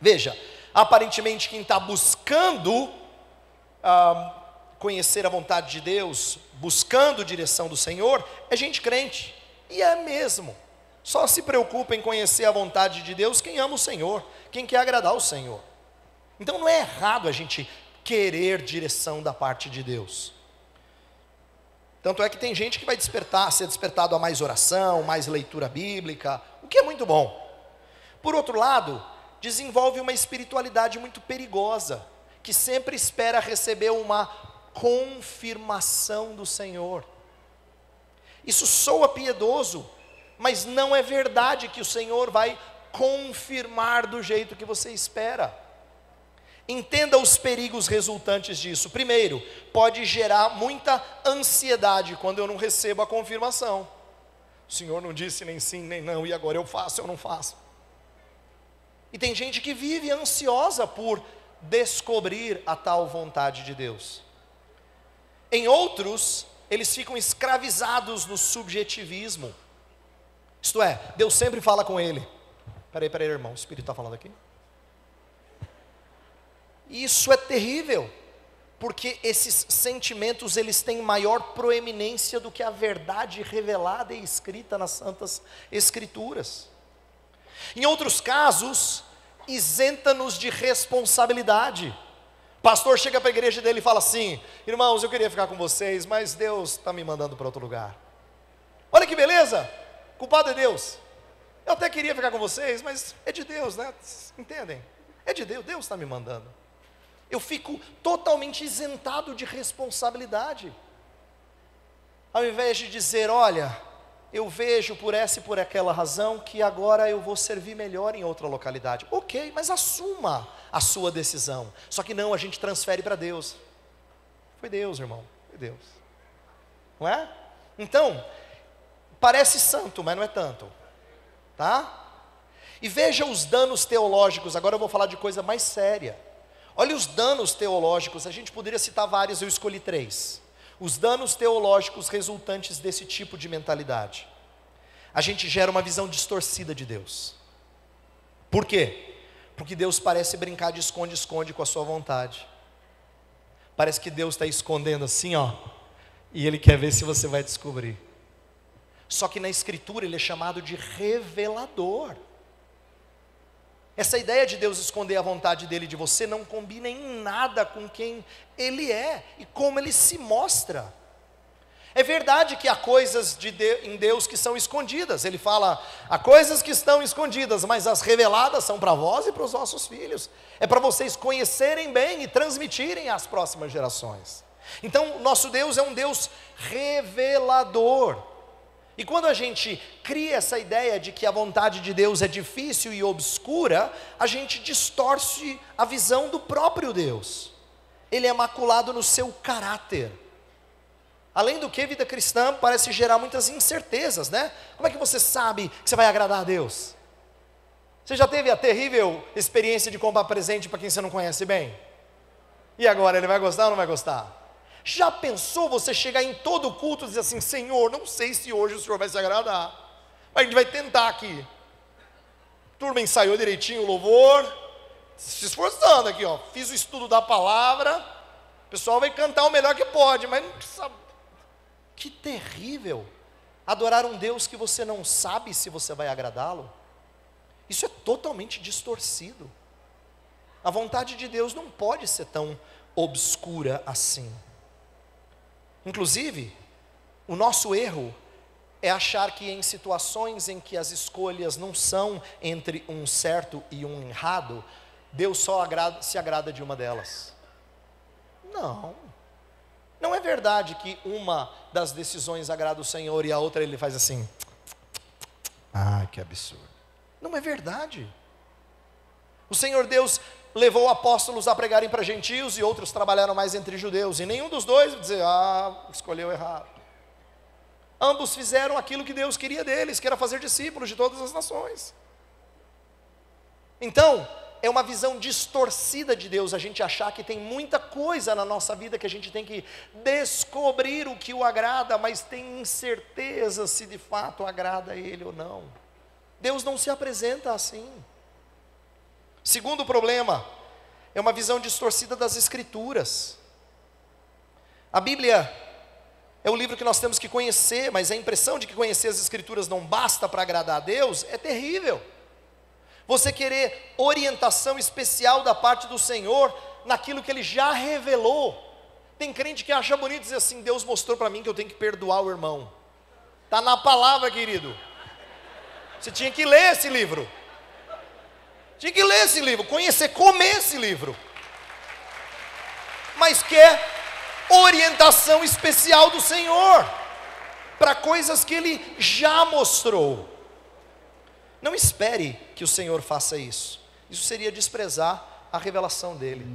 Veja, aparentemente quem está buscando ah, conhecer a vontade de Deus, buscando direção do Senhor, é gente crente, e é mesmo. Só se preocupa em conhecer a vontade de Deus quem ama o Senhor, quem quer agradar o Senhor. Então não é errado a gente querer direção da parte de Deus. Tanto é que tem gente que vai despertar, ser despertado a mais oração, mais leitura bíblica, o que é muito bom. Por outro lado, desenvolve uma espiritualidade muito perigosa, que sempre espera receber uma confirmação do Senhor. Isso soa piedoso, mas não é verdade que o Senhor vai confirmar do jeito que você espera. Entenda os perigos resultantes disso. Primeiro, pode gerar muita ansiedade quando eu não recebo a confirmação. O Senhor não disse nem sim nem não, e agora eu faço, eu não faço. E tem gente que vive ansiosa por descobrir a tal vontade de Deus. Em outros, eles ficam escravizados no subjetivismo. Isto é, Deus sempre fala com ele. Peraí, peraí, irmão, o Espírito está falando aqui? Isso é terrível, porque esses sentimentos eles têm maior proeminência do que a verdade revelada e escrita nas santas escrituras. Em outros casos, isenta-nos de responsabilidade. Pastor chega para a igreja dele e fala assim: Irmãos, eu queria ficar com vocês, mas Deus está me mandando para outro lugar. Olha que beleza, culpado é Deus. Eu até queria ficar com vocês, mas é de Deus, né? Entendem? É de Deus, Deus está me mandando. Eu fico totalmente isentado de responsabilidade. Ao invés de dizer, olha, eu vejo por essa e por aquela razão que agora eu vou servir melhor em outra localidade. Ok, mas assuma a sua decisão. Só que não, a gente transfere para Deus. Foi Deus, irmão, foi Deus. Não é? Então, parece santo, mas não é tanto. Tá? E veja os danos teológicos, agora eu vou falar de coisa mais séria. Olha os danos teológicos, a gente poderia citar vários, eu escolhi três os danos teológicos resultantes desse tipo de mentalidade. A gente gera uma visão distorcida de Deus. Por quê? Porque Deus parece brincar de esconde-esconde com a sua vontade. Parece que Deus está escondendo assim, ó, e Ele quer ver se você vai descobrir. Só que na Escritura Ele é chamado de revelador. Essa ideia de Deus esconder a vontade dele de você não combina em nada com quem ele é e como ele se mostra. É verdade que há coisas de em Deus que são escondidas. Ele fala: há coisas que estão escondidas, mas as reveladas são para vós e para os vossos filhos. É para vocês conhecerem bem e transmitirem às próximas gerações. Então, nosso Deus é um Deus revelador. E quando a gente cria essa ideia de que a vontade de Deus é difícil e obscura, a gente distorce a visão do próprio Deus. Ele é maculado no seu caráter. Além do que, vida cristã parece gerar muitas incertezas, né? Como é que você sabe que você vai agradar a Deus? Você já teve a terrível experiência de comprar presente para quem você não conhece bem? E agora, ele vai gostar ou não vai gostar? Já pensou você chegar em todo culto e dizer assim: Senhor, não sei se hoje o Senhor vai se agradar, mas a gente vai tentar aqui. turma ensaiou direitinho o louvor, se esforçando aqui, ó. Fiz o estudo da palavra, o pessoal vai cantar o melhor que pode, mas não precisa. Que terrível adorar um Deus que você não sabe se você vai agradá-lo. Isso é totalmente distorcido. A vontade de Deus não pode ser tão obscura assim. Inclusive, o nosso erro é achar que em situações em que as escolhas não são entre um certo e um errado, Deus só agrada, se agrada de uma delas. Não. Não é verdade que uma das decisões agrada o Senhor e a outra ele faz assim. Ah, que absurdo. Não é verdade. O Senhor Deus levou apóstolos a pregarem para gentios e outros trabalharam mais entre judeus. E nenhum dos dois dizer, ah, escolheu errado. Ambos fizeram aquilo que Deus queria deles, que era fazer discípulos de todas as nações. Então, é uma visão distorcida de Deus a gente achar que tem muita coisa na nossa vida que a gente tem que descobrir o que o agrada, mas tem incerteza se de fato agrada a Ele ou não. Deus não se apresenta assim. Segundo problema é uma visão distorcida das Escrituras. A Bíblia é o livro que nós temos que conhecer, mas a impressão de que conhecer as Escrituras não basta para agradar a Deus é terrível. Você querer orientação especial da parte do Senhor naquilo que Ele já revelou. Tem crente que acha bonito dizer assim: Deus mostrou para mim que eu tenho que perdoar o irmão. Está na palavra, querido. Você tinha que ler esse livro. Tinha que ler esse livro, conhecer, comer esse livro. Mas quer orientação especial do Senhor para coisas que Ele já mostrou. Não espere que o Senhor faça isso. Isso seria desprezar a revelação dele.